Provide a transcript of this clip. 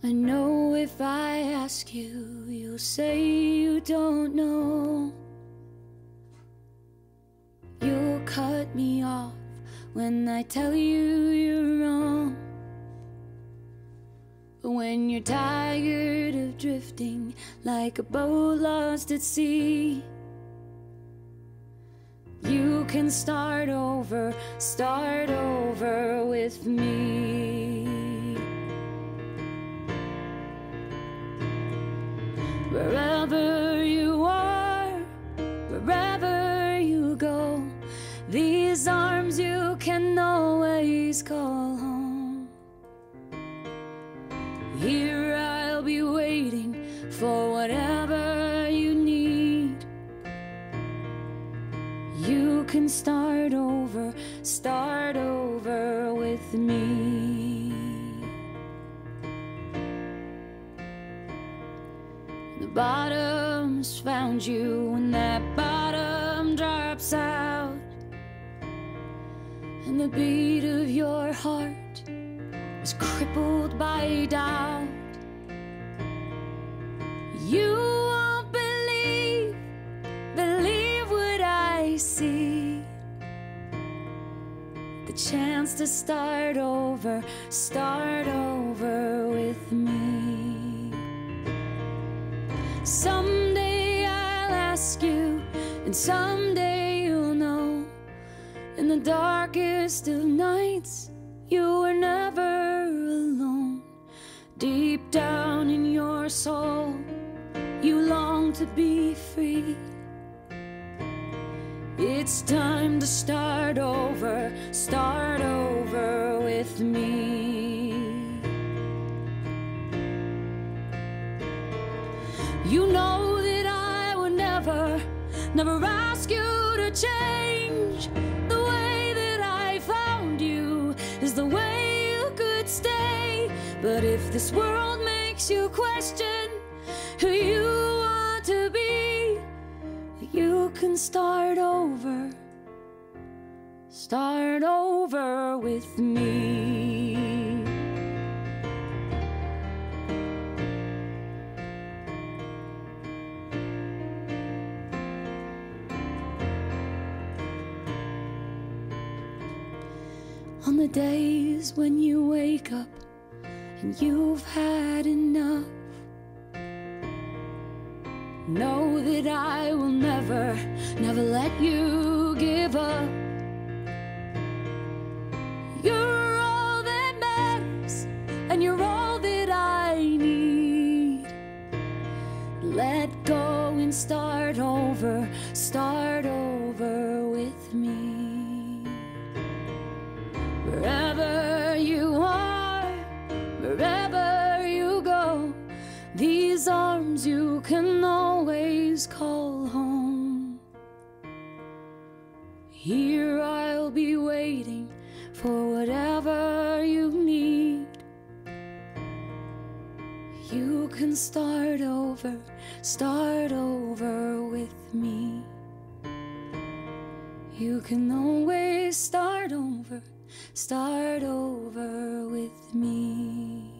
I know if I ask you, you'll say you don't know. You'll cut me off when I tell you you're wrong. But when you're tired of drifting like a boat lost at sea, you can start over, start over with me. These arms you can always call home. Here I'll be waiting for whatever you need. You can start over, start over with me. The bottom's found you when that bottom drops out. And the beat of your heart is crippled by doubt. You won't believe, believe what I see. The chance to start over, start over with me. Someday I'll ask you, and someday darkest of nights, you were never alone. Deep down in your soul, you long to be free. It's time to start over, start over with me. You know that I would never, never ask you this world makes you question who you want to be, you can start over. Start over with me. On the days when you wake up and you've had enough, know that I will never, never let you give up. You're all that matters, and you're all that I need. Let go and start over, start over with me. Here I'll be waiting for whatever you need. You can start over, start over with me. You can always start over, start over with me.